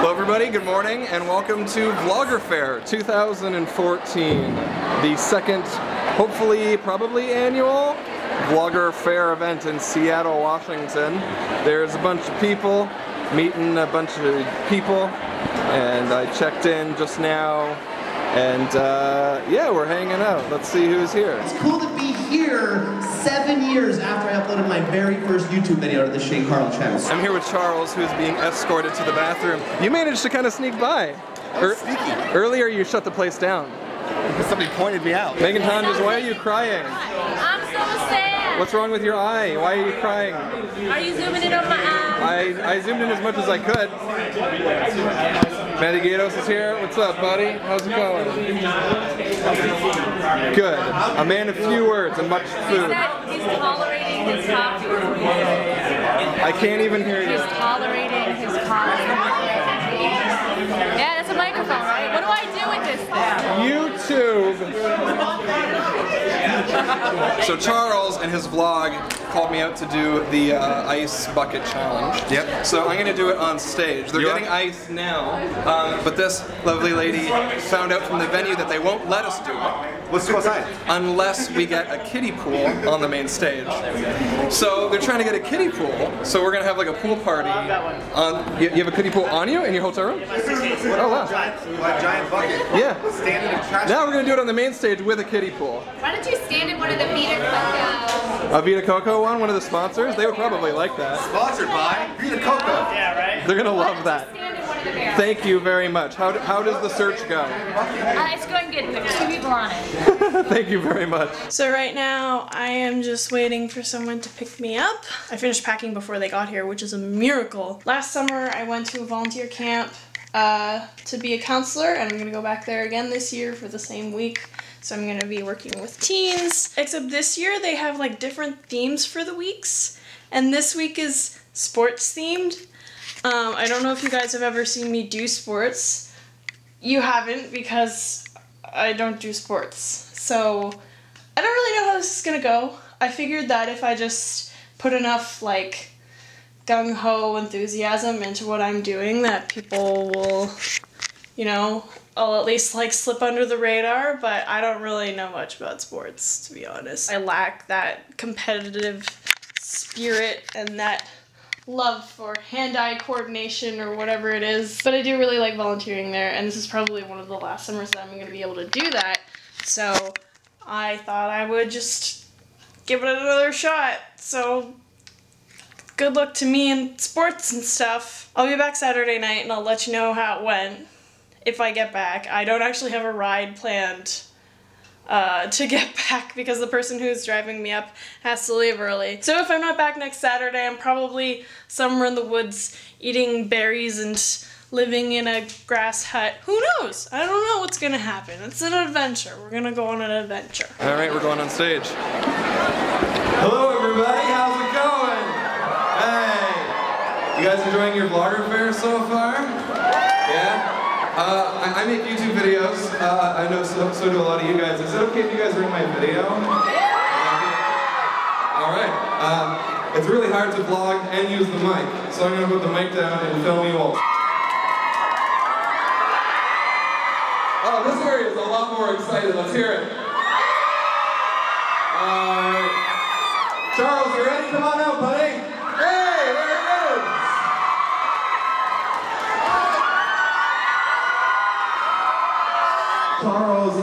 Hello everybody, good morning and welcome to Vlogger Fair 2014. The second, hopefully, probably annual Vlogger Fair event in Seattle, Washington. There's a bunch of people, meeting a bunch of people, and I checked in just now and uh, yeah, we're hanging out. Let's see who's here. It's cool to be here seven years after I uploaded my very first YouTube video to the Shane Carl channel. I'm here with Charles, who's being escorted to the bathroom. You managed to kind of sneak by. Er sneaky. Earlier, you shut the place down. Because somebody pointed me out. Meghan Tonjes, why are you crying? I'm so sad. What's wrong with your eye? Why are you crying? Are you zooming in on my eye? I, I zoomed in as much as I could. Matty Gaydos is here. What's up, buddy? How's it going? Good. A man of few words and much food. he's tolerating his coffee. I can't even hear you. He's tolerating his coffee. Yeah, that's a microphone, right? What do I do with this thing? YouTube. So Charles and his vlog called me out to do the uh, ice bucket challenge. Yep. So I'm gonna do it on stage. They're You getting are? ice now, um, but this lovely lady found out from the venue that they won't let us do it Let's go outside. unless we get a kiddie pool on the main stage. So they're trying to get a kiddie pool. So we're gonna have like a pool party. On you, you have a kiddie pool on you in your hotel room? Oh wow. Giant, giant bucket. Yeah. Standing in trash. Now we're gonna do it on the main stage with a kiddie pool. Why don't you stand in one of the Vita Coco? A Vita Coco one, one of the sponsors. They would probably like that. Sponsored by Vita Coco. Yeah, right. They're gonna love don't that. You stand in one of the barrels? Thank you very much. How, how does the search go? Uh, it's going good. There's two people on it. Thank you very much. So right now I am just waiting for someone to pick me up. I finished packing before they got here, which is a miracle. Last summer I went to a volunteer camp uh, to be a counselor and I'm gonna go back there again this year for the same week. So I'm gonna be working with teens. Except this year they have like different themes for the weeks. And this week is sports themed. Um, I don't know if you guys have ever seen me do sports. You haven't because I don't do sports. So I don't really know how this is gonna go. I figured that if I just put enough like gung ho enthusiasm into what I'm doing, that people will, you know, I'll at least like slip under the radar. But I don't really know much about sports, to be honest. I lack that competitive spirit and that love for hand-eye coordination or whatever it is. But I do really like volunteering there, and this is probably one of the last summers that I'm going to be able to do that. So I thought I would just give it another shot. So good luck to me in sports and stuff. I'll be back Saturday night and I'll let you know how it went if I get back. I don't actually have a ride planned uh, to get back because the person who's driving me up has to leave early. So if I'm not back next Saturday, I'm probably somewhere in the woods eating berries and living in a grass hut. Who knows? I don't know what's gonna happen. It's an adventure. We're gonna go on an adventure. All right, we're going on stage. Hello, everybody. How's it going? Hey, you guys enjoying your vlogger fair so far? Yeah. Uh, I, I make YouTube videos. Uh, I know so, so do a lot of you guys. Is it okay if you guys are in my video? All right. Uh, it's really hard to vlog and use the mic, so I'm gonna put the mic down and film you all. Oh, this area is a lot more excited. Let's hear it. Alright. Charles, you ready? Come on out, buddy. Hey, there it is.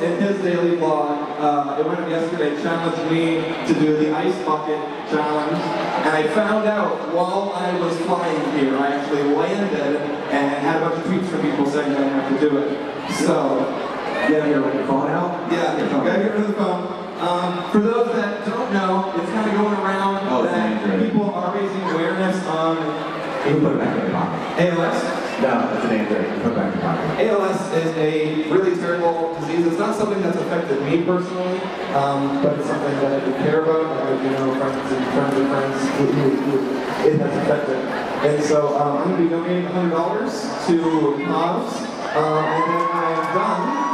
In his daily vlog, uh, it went up yesterday, challenged me to do the ice bucket challenge. And I found out while I was flying here, I actually landed and had a bunch of tweets from people saying that I have to do it. So, yeah, you're your phone out? Yeah, you gotta get rid of the phone. Um, for those that don't know, it's kind of going around Oh, that people are raising awareness on You can put it back in your pocket. ALS. No, it's an can put back in pocket. ALS is a really terrible disease. It's not something that's affected me personally, um, but it's something that I do care about. I you know, friends and friends of friends who, who, it has affected. And so um, I'm going to be donating $100 to Cause, um, and then I am done,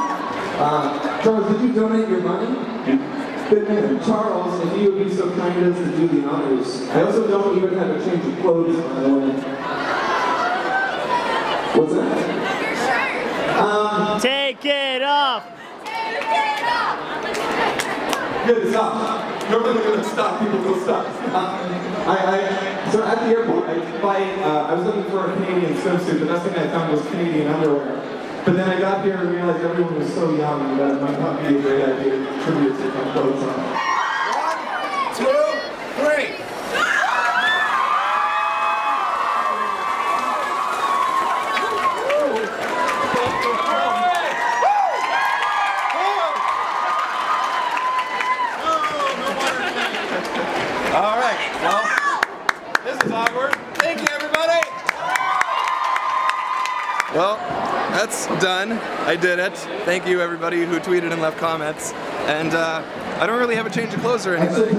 uh, Charles, did you donate your money? Good man. Charles, if you would be so kind as to do the honors. I also don't even have a change of clothes, by the way. What's that? Um, Take it off. Good, stop. Normally I stop, people will stop. Um, I, I, so at the airport, I, buy, uh, I was looking for a Canadian swimsuit. The best thing I found was Canadian underwear. But then I got here and realized everyone was so young that it might not be a great idea to contribute to my clothes on. One, two, three. All right. Well, this is awkward. Thank you, everybody. Well, that's done. I did it. Thank you, everybody who tweeted and left comments. And uh, I don't really have a change of clothes or anything,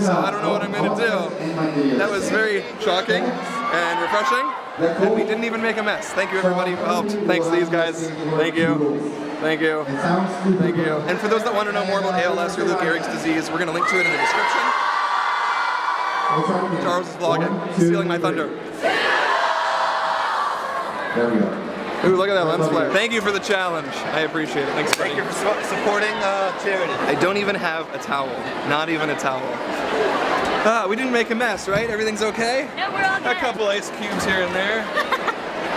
so I don't know what I'm going to do. That was very shocking and refreshing, and we didn't even make a mess. Thank you, everybody who helped. Thanks to these guys. Thank you. Thank you. Thank you. And for those that want to know more about ALS or Lou Gehrig's disease, we're going to link to it in the description. Charles is vlogging. He's stealing my thunder. There we go. Ooh, look at that lens flare. Thank you for the challenge. I appreciate it. Thanks, buddy. Thank you for su- supporting uh, charity. I don't even have a towel. Not even a towel. Ah, we didn't make a mess, right? Everything's okay? No, we're all good. A couple ice cubes here and there.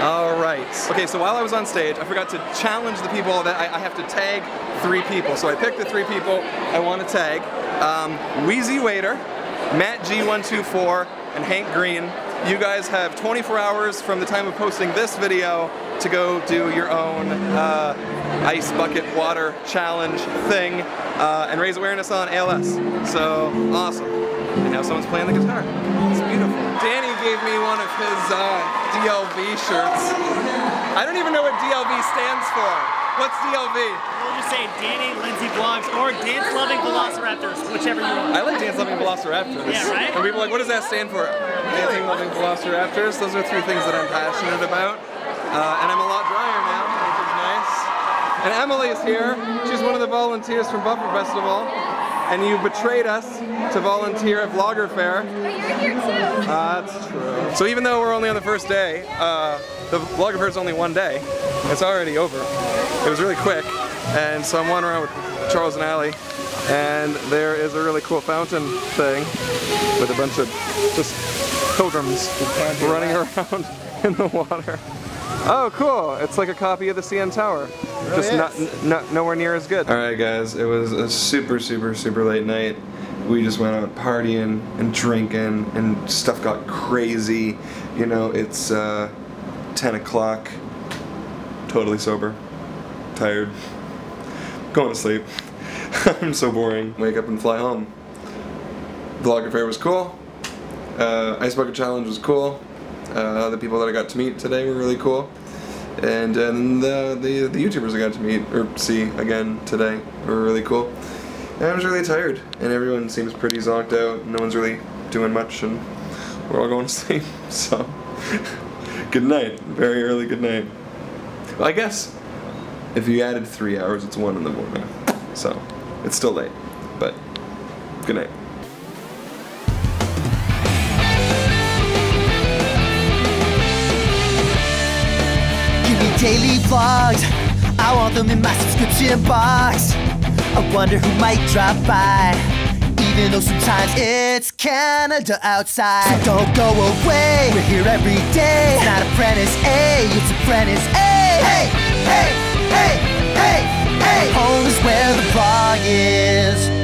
All right. Okay, so while I was on stage, I forgot to challenge the people that I, I have to tag three people. So I picked the three people I want to tag. Um, Wheezy Waiter, Matt G124, and Hank Green. You guys have 24 hours from the time of posting this video to go do your own uh, ice bucket water challenge thing uh, and raise awareness on ALS. So awesome. And now someone's playing the guitar. It's beautiful. Danny gave me one of his uh, DLV shirts. I don't even know what DLV stands for. What's DLV? We'll just say Danny Lindsay Vlogs or Dance Loving Velociraptors, whichever you want. I like Dance Loving Velociraptors. Yeah, right? And people are like, what does that stand for? Dancing Loving Velociraptors. Those are three things that I'm passionate about. Uh, and I'm a lot drier now, which is nice. And Emily's here. She's one of the volunteers from Buffer Festival. And you betrayed us to volunteer at Vlogger Fair. But you're here too. Uh, that's true. So even though we're only on the first day, uh, the Vlogger Fair is only one day. It's already over. It was really quick. And so I'm wandering around with Charles and Allie. And there is a really cool fountain thing with a bunch of just pilgrims running around in the water. Oh, cool! It's like a copy of the CN Tower, just not, n- not nowhere near as good. All right, guys, it was a super, super, super late night. We just went out partying and drinking, and stuff got crazy. You know, it's uh, 10 o'clock. Totally sober, tired, going to sleep. I'm so boring. Wake up and fly home. Vlogger fair was cool. Uh, Ice Bucket Challenge was cool. Uh, the people that I got to meet today were really cool. And, and the, the, the YouTubers I got to meet, or see again today, were really cool. And I was really tired, and everyone seems pretty zonked out. No one's really doing much, and we're all going to sleep. So, good night. Very early good night. Well, I guess if you added three hours, it's one in the morning. So, it's still late, but good night. Daily vlogs. I want them in my subscription box. I wonder who might drop by. Even though sometimes it's Canada outside. So don't go away, we're here every day. It's not Apprentice A, it's Apprentice A. Hey, hey, hey, hey, hey. Home is where the vlog is.